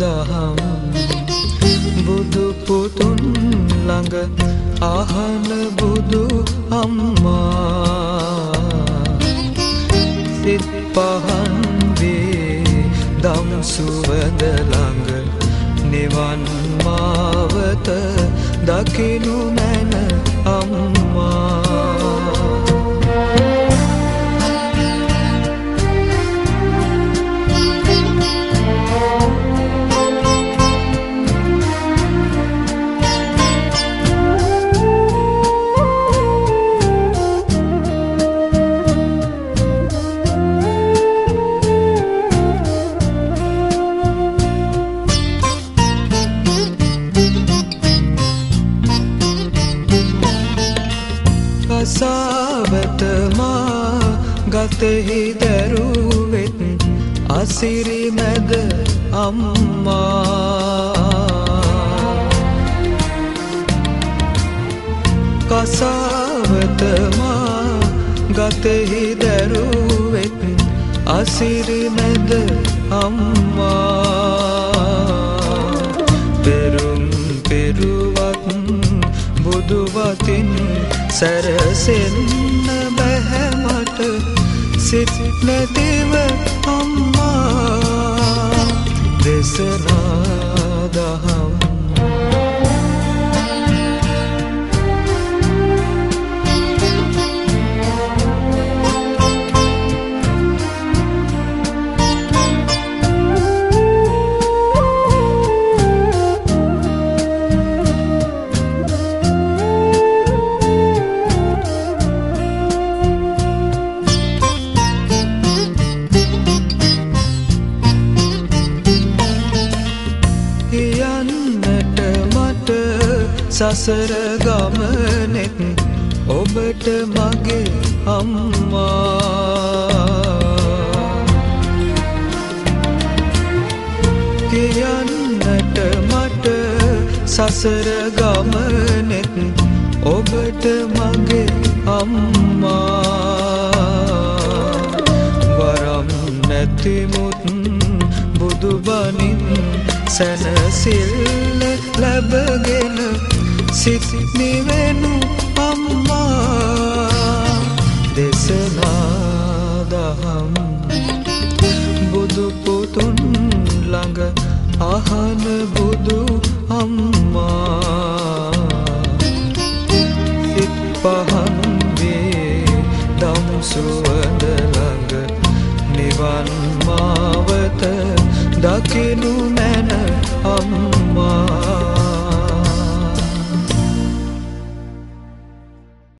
දහම් බුදුපුතුන් ළඟ අහන බුදු අම්මා. සිත් පහන්වේ දම් සුවඳ ළඟ නිවන් මාවත දකිනු මැන අම්මා. කසාවතමා ගතෙහි දැරුවෙත් අසිරි මැද අම්මා. කසාවතමා ගතෙහි දැරුවෙත් අසිරි මැද අම්මා. සැරසෙන්න බැහැමට සිත් නැතිව අම්මා. දෙසනා සසර ගමනෙත් ඔබට මගේ අම්මා. කියන්නට මට සසර ගමනෙත් ඔබට මගේ අම්මා. වරම් නැතිමුත් බුදුබනින් සැනසිල්ල ලැබගෙන සිත් නිවෙනු අම්මා දෙසනා දහම්. බුදුපුතුන් ළඟ අහන බුදු අම්මා සිත් පහන්වේ දම් සුවඳ ළඟ නිවන් මාවත දකිනු මැන අම්මා